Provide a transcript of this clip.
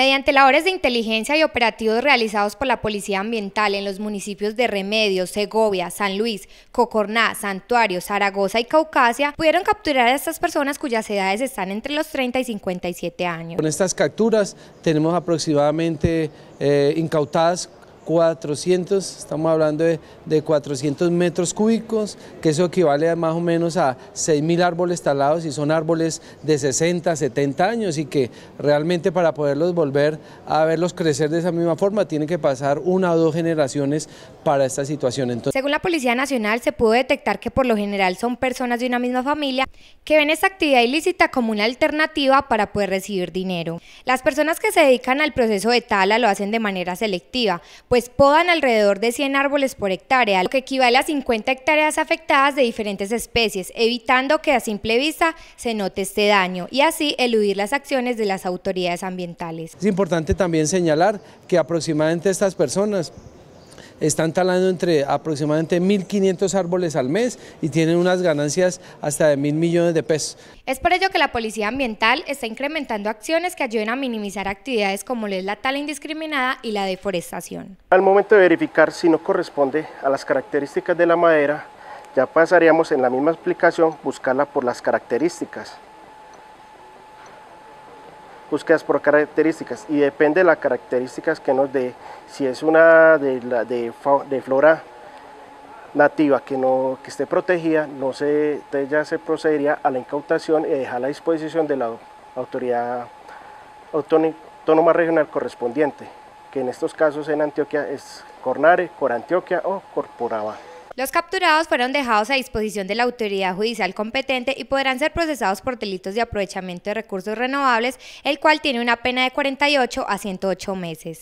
Mediante labores de inteligencia y operativos realizados por la Policía Ambiental en los municipios de Remedios, Segovia, San Luis, Cocorná, Santuario, Zaragoza y Caucasia, pudieron capturar a estas personas cuyas edades están entre los 30 y 57 años. Con estas capturas tenemos aproximadamente eh, incautadas 400, estamos hablando de, 400 metros cúbicos, que eso equivale a más o menos a 6.000 árboles talados y son árboles de 60, 70 años y que realmente para poderlos volver a verlos crecer de esa misma forma tiene que pasar una o dos generaciones para esta situación. Según la Policía Nacional se pudo detectar que por lo general son personas de una misma familia que ven esta actividad ilícita como una alternativa para poder recibir dinero. Las personas que se dedican al proceso de tala lo hacen de manera selectiva, pues podan alrededor de 100 árboles por hectárea, lo que equivale a 50 hectáreas afectadas de diferentes especies, evitando que a simple vista se note este daño y así eludir las acciones de las autoridades ambientales. Es importante también señalar que aproximadamente estas personas están talando entre aproximadamente 1.500 árboles al mes y tienen unas ganancias hasta de mil millones de pesos. Es por ello que la Policía Ambiental está incrementando acciones que ayuden a minimizar actividades como es la tala indiscriminada y la deforestación. Al momento de verificar si no corresponde a las características de la madera, ya pasaríamos en la misma explicación buscarla por las características búsquedas por características y depende de las características que nos dé, si es una de, la, de, flora nativa que no que esté protegida, no se, ya se procedería a la incautación y dejar a la disposición de la autoridad autónoma regional correspondiente, que en estos casos en Antioquia es Cornare, Corantioquia o Corporaba. Los capturados fueron dejados a disposición de la autoridad judicial competente y podrán ser procesados por delitos de aprovechamiento de recursos renovables, el cual tiene una pena de 48 a 108 meses.